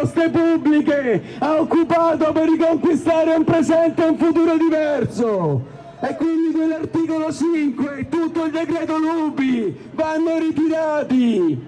poste pubbliche, ha occupato per riconquistare un presente e un futuro diverso. E quindi quell'articolo 5 e tutto il decreto Lupi vanno ritirati.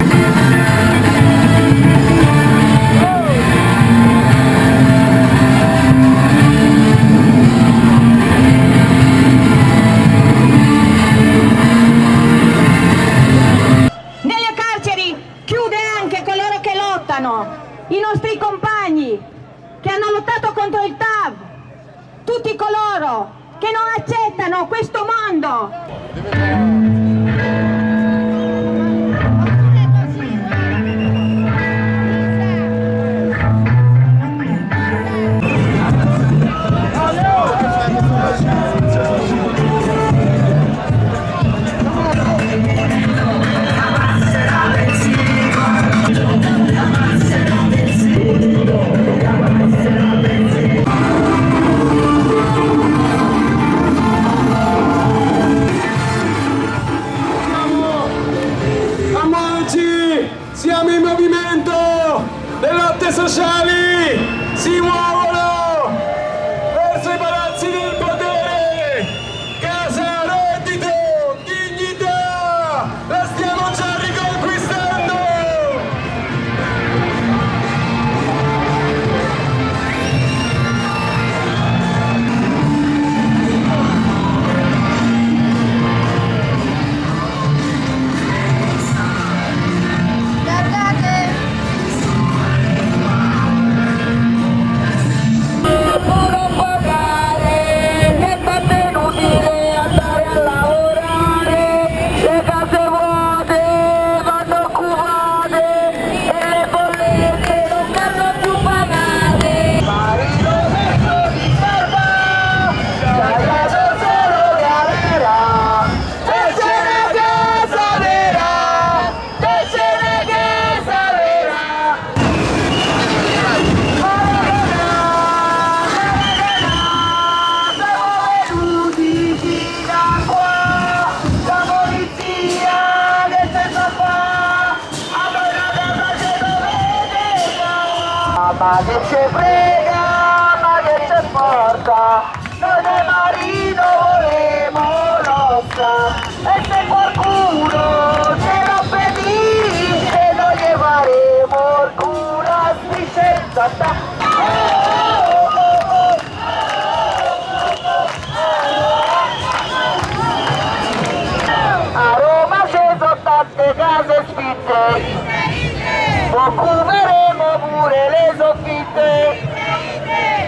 hanno lottato contro il TAV, tutti coloro che non accettano questo mondo. occuperemo pure le soffitte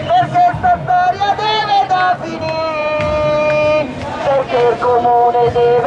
perché sta storia deve da finire perché il comune deve